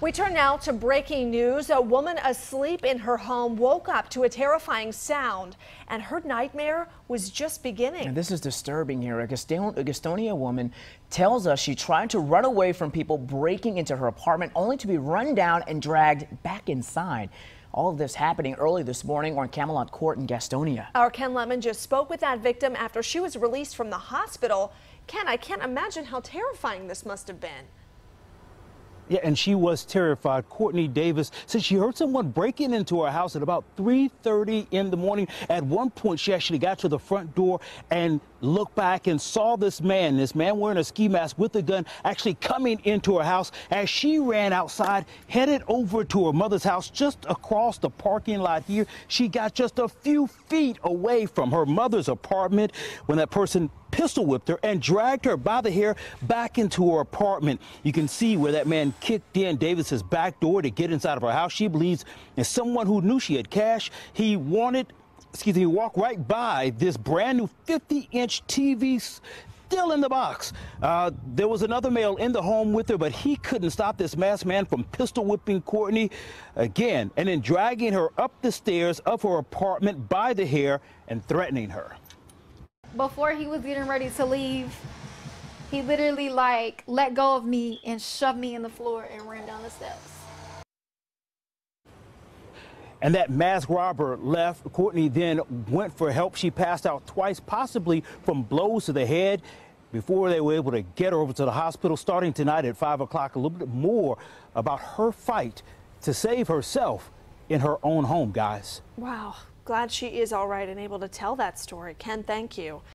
We turn now to breaking news. A woman asleep in her home woke up to a terrifying sound, and her nightmare was just beginning. And this is disturbing here. A, Gastonia woman tells us she tried to run away from people breaking into her apartment only to be run down and dragged back inside. All of this happening early this morning on Camelot Court in Gastonia. Our Ken Lemon just spoke with that victim after she was released from the hospital. Ken, I can't imagine how terrifying this must have been. Yeah, and she was terrified. Courtney Davis said she heard someone breaking into her house at about 3.30 in the morning. At one point, she actually got to the front door and looked back and saw this man, this man wearing a ski mask with a gun, actually coming into her house. As she ran outside, headed over to her mother's house just across the parking lot here, she got just a few feet away from her mother's apartment when that person pistol whipped her and dragged her by the hair back into her apartment. You can see where that man kicked in Davis's back door to get inside of her house. She believes as someone who knew she had cash, he wanted, excuse me, walk right by this brand new 50 inch TV still in the box. Uh, there was another male in the home with her, but he couldn't stop this masked man from pistol whipping Courtney again and then dragging her up the stairs of her apartment by the hair and threatening her before he was getting ready to leave, he literally like let go of me and shoved me in the floor and ran down the steps. And that masked robber left. Courtney then went for help. She passed out twice, possibly from blows to the head, before they were able to get her over to the hospital. Starting tonight at 5 o'clock, a little bit more about her fight to save herself in her own home, guys. Wow. Glad she is all right and able to tell that story. Ken, thank you.